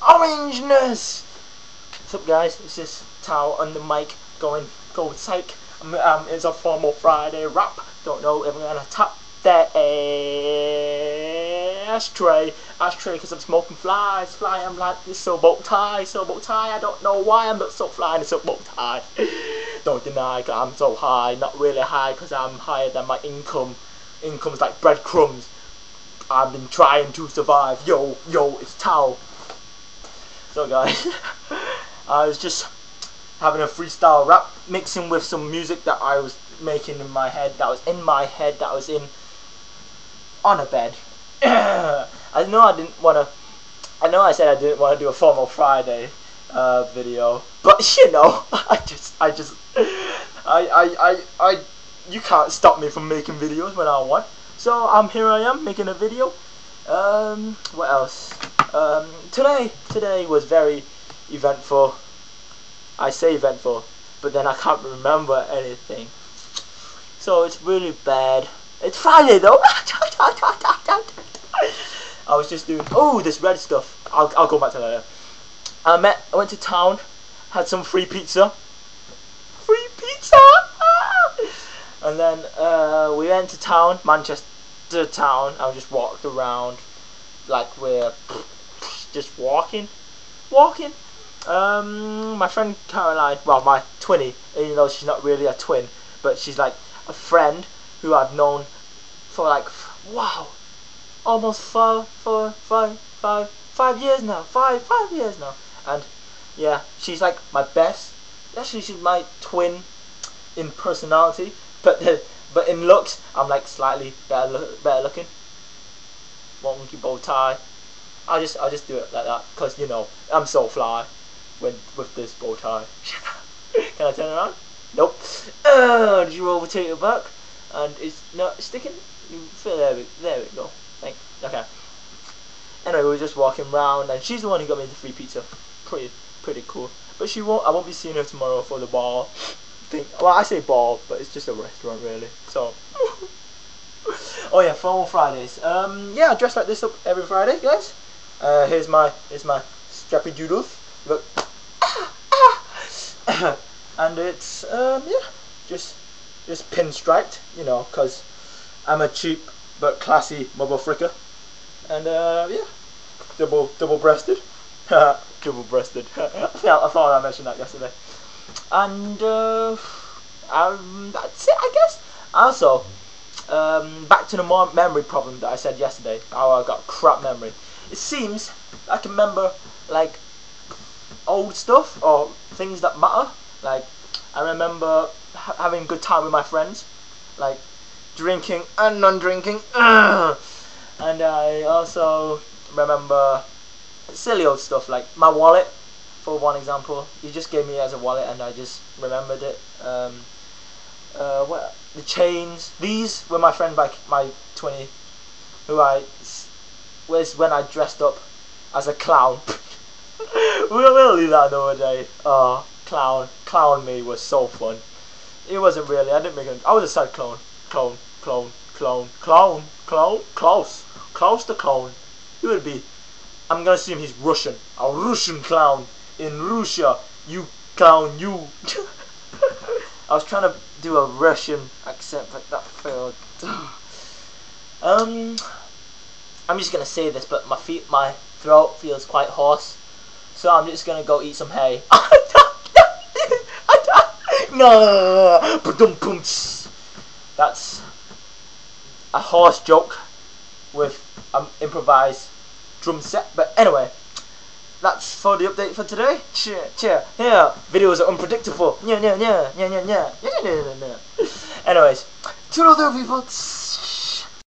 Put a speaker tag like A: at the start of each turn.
A: orangeness. What's up, guys? It's just Tao on the mic going go psych. Um, um, it's a formal Friday rap. Don't know if I'm gonna tap that ashtray, ashtray, because I'm smoking flies. Fly, I'm like this so bow tie, so bow tie. I don't know why I'm so fly in a so bow tie. don't deny, i I'm so high. Not really high, because I'm higher than my income. Income's like breadcrumbs. I've been trying to survive. Yo, yo, it's Tao. So guys, I was just having a freestyle rap, mixing with some music that I was making in my head, that was in my head, that was in on a bed. I know I didn't want to. I know I said I didn't want to do a formal Friday uh, video, but you know, I just, I just, I, I, I, I, you can't stop me from making videos when I want. So I'm um, here. I am making a video. Um, what else? Um, today, today was very eventful. I say eventful, but then I can't remember anything. So it's really bad. It's Friday though. I was just doing oh this red stuff. I'll I'll go back to that later. I met I went to town, had some free pizza. Free pizza. and then uh, we went to town, Manchester town. I just walked around like we're just walking, walking. Um, my friend Caroline, well, my twinny, even though she's not really a twin, but she's like a friend who I've known for like wow, almost five, five, five, five, five years now, five, five years now, and yeah, she's like my best. Actually, she's my twin in personality, but the, but in looks, I'm like slightly better, better looking. Monkey bow tie. I'll just I'll just do it like that because you know I'm so fly when with this bow tie. Can I turn around? Nope. Uh, did you rotate your back? And it's not sticking. You feel there we there we go. Thanks. Okay. Anyway, we were just walking around, and she's the one who got me the free pizza. Pretty pretty cool. But she won't. I won't be seeing her tomorrow for the ball thing. Well, I say ball, but it's just a restaurant really. So. oh yeah, formal Fridays. Um, yeah, I dress like this up every Friday, guys. Uh, here's my here's my strappy doodles. Look. and it's um, yeah, just just pinstriped, you know, cause I'm a cheap but classy mobile fricker, and uh, yeah, double double breasted, double breasted. I thought I mentioned that yesterday, and uh, um, that's it, I guess. Also, um, back to the memory problem that I said yesterday. How I got crap memory. It seems I can remember like old stuff or things that matter. Like I remember ha having a good time with my friends, like drinking and non-drinking. and I also remember silly old stuff like my wallet, for one example. You just gave me as a wallet, and I just remembered it. Um, uh, what the chains? These were my friend by my twenty, who I was when I dressed up as a clown. we'll, we'll leave that another day. Oh, clown, clown me was so fun. It wasn't really. I didn't make it. I was a sad clown. Clown, clown, clown, clown, clown, Klaus, Klaus the clown. He would be. I'm gonna assume he's Russian. A Russian clown in Russia. You clown, you. I was trying to do a Russian accent, but that failed. um, I'm just gonna say this, but my feet, my throat feels quite hoarse, so I'm just gonna go eat some hay. no, that's a horse joke with an improvised drum set. But anyway, that's for the update for today. Cheer, cheer. Yeah, videos are unpredictable. Yeah, yeah, yeah, yeah, yeah, yeah, yeah, yeah, yeah. Anyways, to other people.